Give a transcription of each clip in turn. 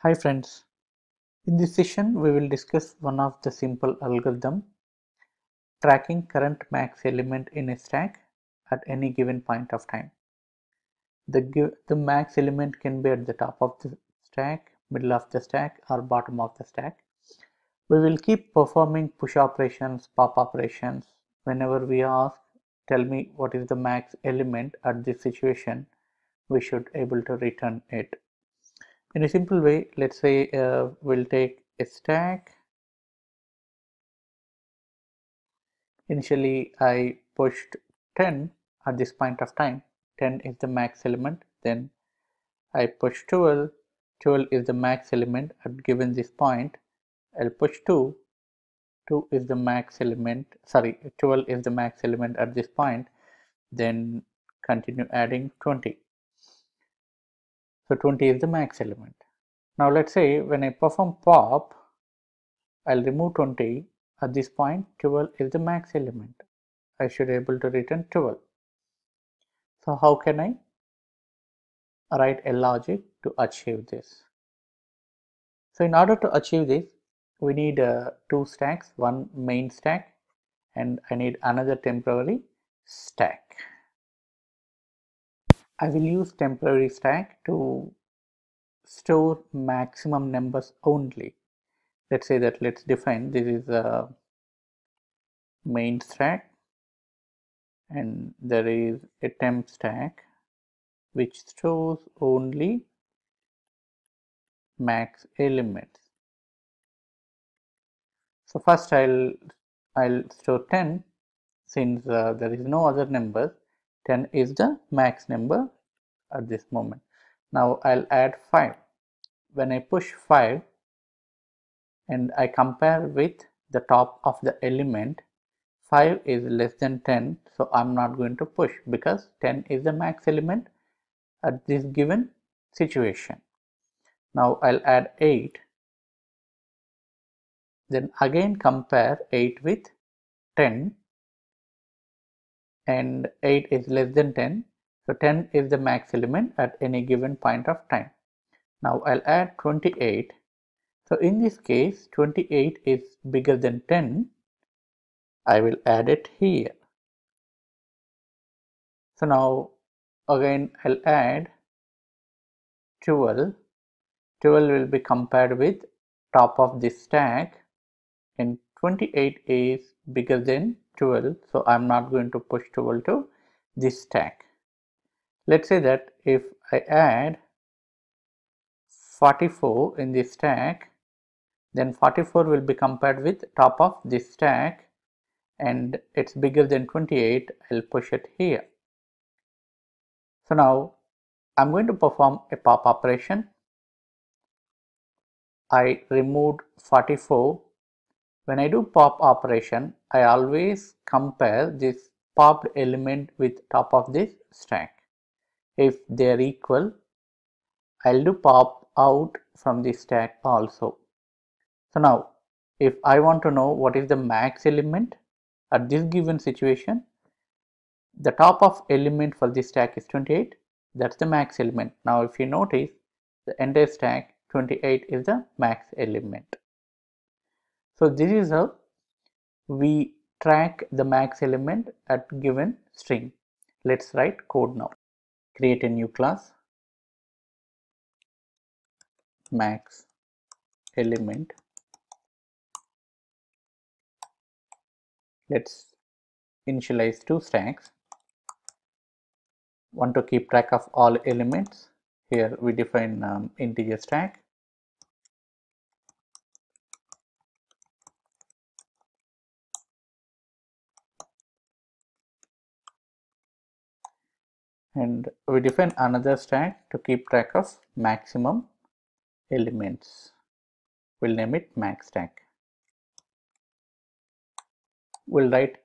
Hi friends, in this session we will discuss one of the simple algorithm tracking current max element in a stack at any given point of time. The, the max element can be at the top of the stack, middle of the stack or bottom of the stack. We will keep performing push operations, pop operations. Whenever we ask, tell me what is the max element at this situation, we should able to return it in a simple way let's say uh, we'll take a stack. Initially I pushed 10 at this point of time. 10 is the max element then I push 12 12 is the max element at given this point. I'll push 2 2 is the max element sorry 12 is the max element at this point. Then continue adding 20 so 20 is the max element. Now let's say when I perform pop, I'll remove 20. At this point, 12 is the max element. I should be able to return 12. So how can I write a logic to achieve this? So in order to achieve this, we need uh, two stacks, one main stack and I need another temporary stack. I will use temporary stack to store maximum numbers only. Let's say that let's define this is a main stack and there is a temp stack which stores only max elements. So first I'll I'll store 10 since uh, there is no other numbers 10 is the max number at this moment. Now I'll add 5. When I push 5 and I compare with the top of the element 5 is less than 10 so I'm not going to push because 10 is the max element at this given situation. Now I'll add 8 then again compare 8 with 10 and 8 is less than 10 so 10 is the max element at any given point of time. Now I'll add 28 so in this case 28 is bigger than 10 I will add it here. So now again I'll add 12 12 will be compared with top of this stack and 28 is bigger than 12 so I'm not going to push 12 to this stack. Let's say that if I add 44 in this stack then 44 will be compared with top of this stack and it's bigger than 28 I'll push it here. So now I'm going to perform a pop operation. I removed 44 when I do pop operation, I always compare this popped element with top of this stack. If they are equal, I'll do pop out from the stack also. So now, if I want to know what is the max element at this given situation, the top of element for this stack is 28. That's the max element. Now, if you notice, the entire stack 28 is the max element. So this is how we track the max element at given string. Let's write code now. Create a new class max element. Let's initialize two stacks. Want to keep track of all elements. Here we define um, integer stack and we define another stack to keep track of maximum elements. We'll name it max stack. We'll write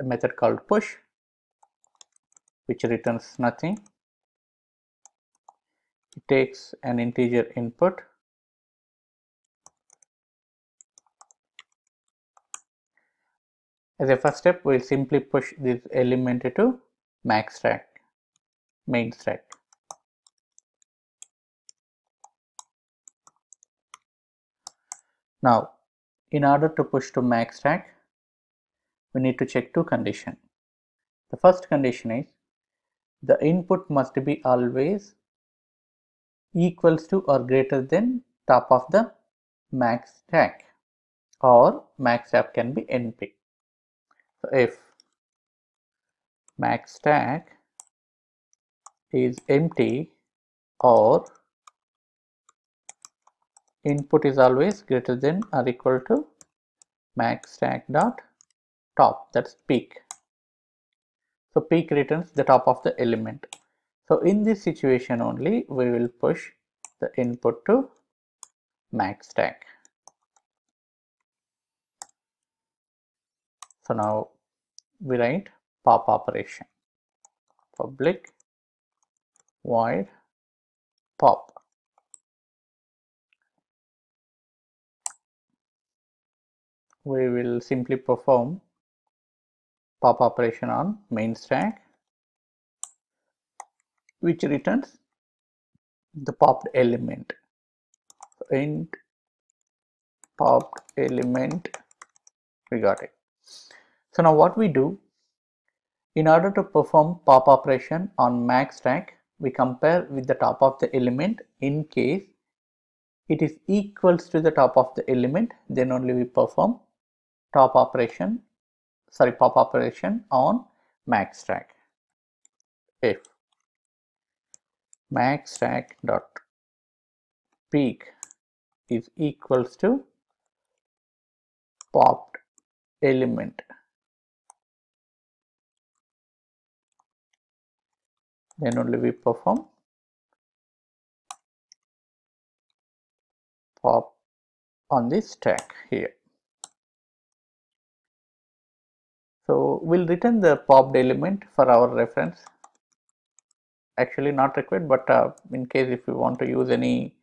a method called push which returns nothing. It takes an integer input. As a first step we'll simply push this element to max stack main stack. Now, in order to push to max stack, we need to check two conditions. The first condition is the input must be always equals to or greater than top of the max stack or max stack can be np. So if max stack is empty or input is always greater than or equal to max stack dot top. That's peek. So peek returns the top of the element. So in this situation only we will push the input to max stack. So now we write pop operation. Public void pop. We will simply perform pop operation on main stack which returns the popped element. So int popped element. We got it. So now what we do in order to perform pop operation on max stack we compare with the top of the element in case it is equals to the top of the element then only we perform top operation sorry pop operation on max stack if max stack dot peek is equals to popped element then only we perform. Pop on this stack here. So we'll return the popped element for our reference. Actually not required but uh, in case if you want to use any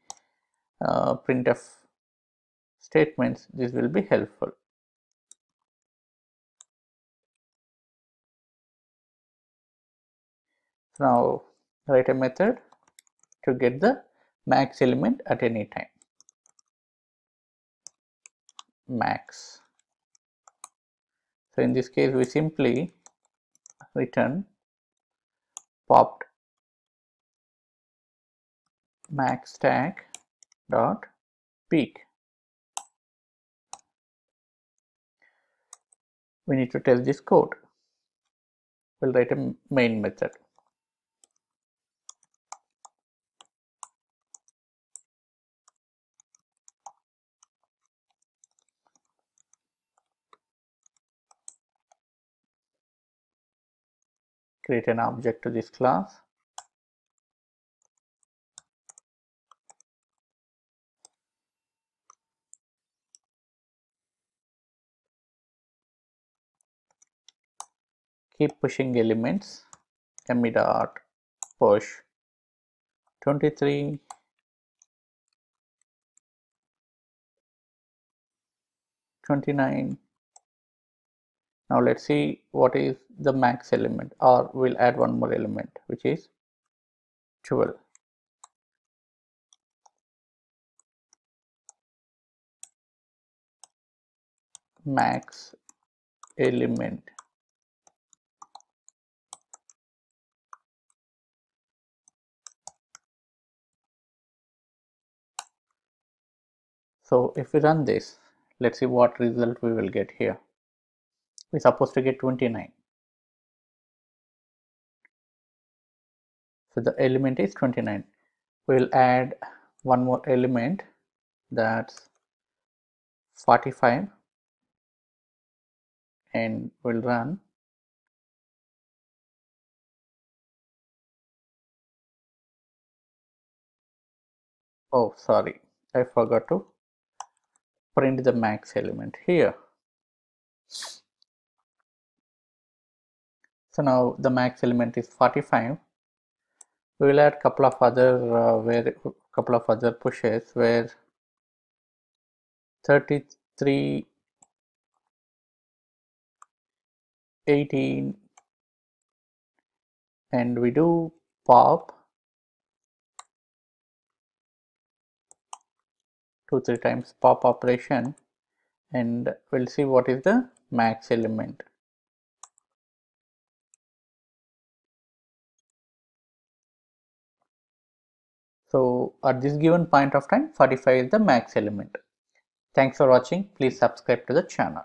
uh, printf statements this will be helpful now write a method to get the max element at any time. Max. So in this case we simply return popped max stack dot peek. We need to test this code. We'll write a main method create an object to this class. Keep pushing elements. Me dot push. 23 29 now let's see what is the max element or we'll add one more element which is 12 max element. So if we run this let's see what result we will get here we're supposed to get 29 so the element is 29 we'll add one more element that's 45 and we'll run oh sorry. I forgot to print the max element here so now the max element is 45 we will add couple of other uh, where couple of other pushes where 33 18 and we do pop 2 3 times pop operation and we'll see what is the max element so at this given point of time 45 is the max element. Thanks for watching. Please subscribe to the channel